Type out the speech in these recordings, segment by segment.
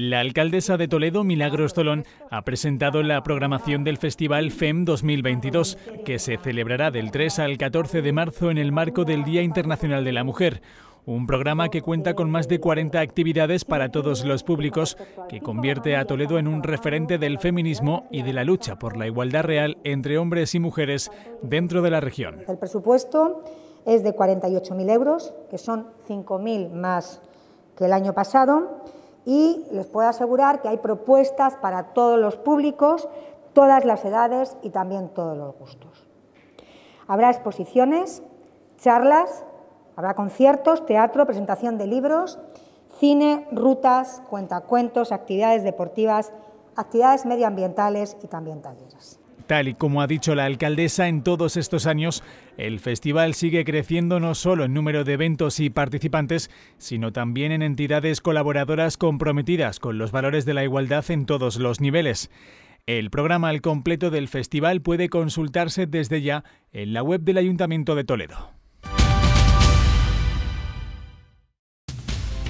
La alcaldesa de Toledo, Milagros Tolón, ha presentado la programación del Festival FEM 2022, que se celebrará del 3 al 14 de marzo en el marco del Día Internacional de la Mujer. Un programa que cuenta con más de 40 actividades para todos los públicos, que convierte a Toledo en un referente del feminismo y de la lucha por la igualdad real entre hombres y mujeres dentro de la región. El presupuesto es de 48.000 euros, que son 5.000 más que el año pasado y les puedo asegurar que hay propuestas para todos los públicos, todas las edades y también todos los gustos. Habrá exposiciones, charlas, habrá conciertos, teatro, presentación de libros, cine, rutas, cuentacuentos, actividades deportivas, actividades medioambientales y también talleres. Tal y como ha dicho la alcaldesa, en todos estos años el festival sigue creciendo no solo en número de eventos y participantes, sino también en entidades colaboradoras comprometidas con los valores de la igualdad en todos los niveles. El programa al completo del festival puede consultarse desde ya en la web del Ayuntamiento de Toledo.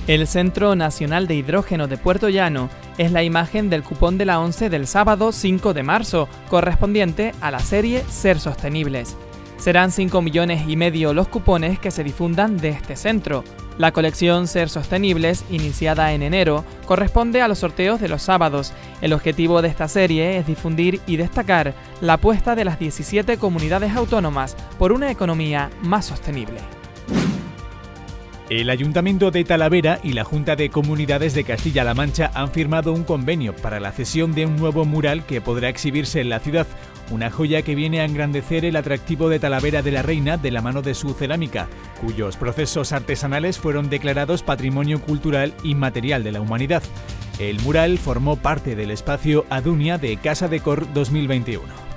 El Centro Nacional de Hidrógeno de Puerto Llano es la imagen del cupón de la 11 del sábado 5 de marzo, correspondiente a la serie Ser Sostenibles. Serán 5 millones y medio los cupones que se difundan de este centro. La colección Ser Sostenibles, iniciada en enero, corresponde a los sorteos de los sábados. El objetivo de esta serie es difundir y destacar la apuesta de las 17 comunidades autónomas por una economía más sostenible. El Ayuntamiento de Talavera y la Junta de Comunidades de Castilla-La Mancha han firmado un convenio para la cesión de un nuevo mural que podrá exhibirse en la ciudad, una joya que viene a engrandecer el atractivo de Talavera de la Reina de la mano de su cerámica, cuyos procesos artesanales fueron declarados Patrimonio Cultural Inmaterial de la Humanidad. El mural formó parte del espacio Adunia de Casa de Cor 2021.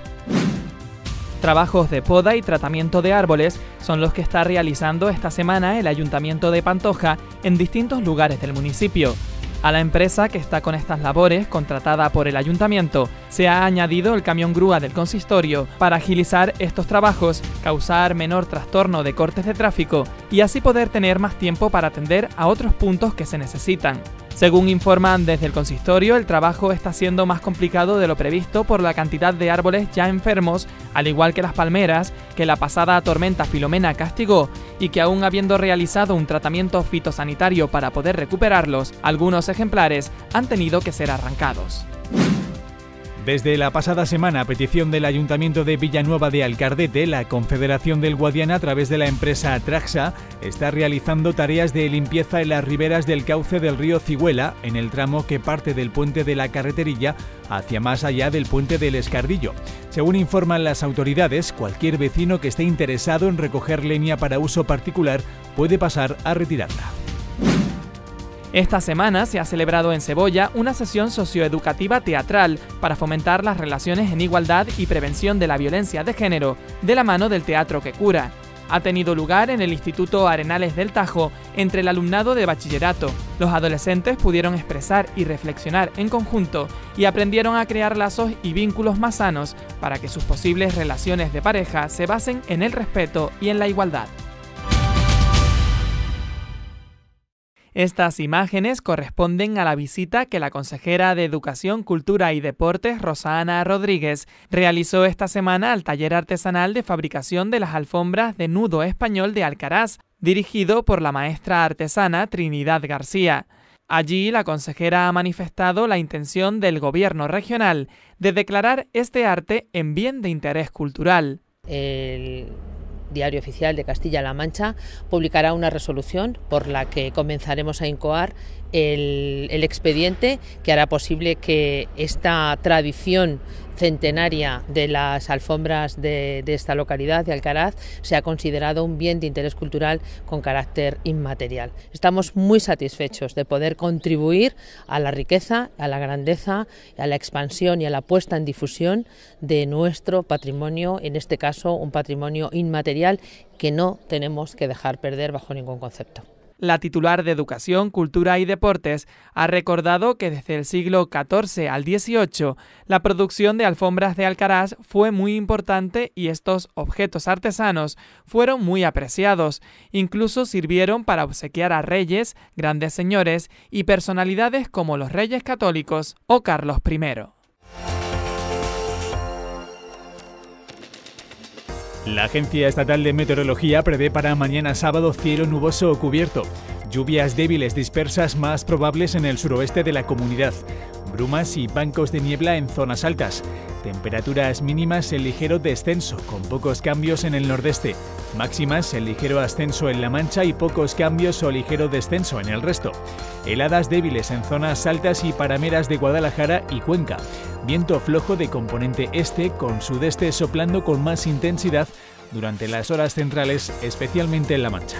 Trabajos de poda y tratamiento de árboles son los que está realizando esta semana el Ayuntamiento de Pantoja en distintos lugares del municipio. A la empresa que está con estas labores, contratada por el ayuntamiento, se ha añadido el camión grúa del consistorio para agilizar estos trabajos, causar menor trastorno de cortes de tráfico y así poder tener más tiempo para atender a otros puntos que se necesitan. Según informan desde el consistorio, el trabajo está siendo más complicado de lo previsto por la cantidad de árboles ya enfermos, al igual que las palmeras, que la pasada tormenta Filomena castigó y que aún habiendo realizado un tratamiento fitosanitario para poder recuperarlos, algunos ejemplares han tenido que ser arrancados. Desde la pasada semana, a petición del Ayuntamiento de Villanueva de Alcardete, la Confederación del Guadiana, a través de la empresa Traxa, está realizando tareas de limpieza en las riberas del cauce del río Ciguela, en el tramo que parte del puente de la carreterilla hacia más allá del puente del Escardillo. Según informan las autoridades, cualquier vecino que esté interesado en recoger leña para uso particular puede pasar a retirarla. Esta semana se ha celebrado en Cebolla una sesión socioeducativa teatral para fomentar las relaciones en igualdad y prevención de la violencia de género, de la mano del Teatro que Cura. Ha tenido lugar en el Instituto Arenales del Tajo entre el alumnado de bachillerato. Los adolescentes pudieron expresar y reflexionar en conjunto y aprendieron a crear lazos y vínculos más sanos para que sus posibles relaciones de pareja se basen en el respeto y en la igualdad. Estas imágenes corresponden a la visita que la consejera de Educación, Cultura y Deportes, Rosana Rodríguez, realizó esta semana al taller artesanal de fabricación de las alfombras de nudo español de Alcaraz, dirigido por la maestra artesana Trinidad García. Allí la consejera ha manifestado la intención del gobierno regional de declarar este arte en bien de interés cultural. Diario Oficial de Castilla-La Mancha publicará una resolución por la que comenzaremos a incoar el, expediente que hará posible que esta tradición centenaria de las alfombras de, de, esta localidad de Alcaraz sea considerado un bien de interés cultural con carácter inmaterial. Estamos muy satisfechos de poder contribuir a la riqueza, a la grandeza, a la expansión y a la puesta en difusión de nuestro patrimonio, en este caso un patrimonio inmaterial que no tenemos que dejar perder bajo ningún concepto. La titular de Educación, Cultura y Deportes ha recordado que desde el siglo XIV al XVIII la producción de alfombras de Alcaraz fue muy importante y estos objetos artesanos fueron muy apreciados. Incluso sirvieron para obsequiar a reyes, grandes señores y personalidades como los reyes católicos o Carlos I. La Agencia Estatal de Meteorología prevé para mañana sábado cielo nuboso o cubierto. Lluvias débiles dispersas más probables en el suroeste de la comunidad. Brumas y bancos de niebla en zonas altas. Temperaturas mínimas en ligero descenso, con pocos cambios en el nordeste. Máximas en ligero ascenso en La Mancha y pocos cambios o ligero descenso en el resto. Heladas débiles en zonas altas y parameras de Guadalajara y Cuenca. Viento flojo de componente este con sudeste soplando con más intensidad durante las horas centrales, especialmente en La Mancha.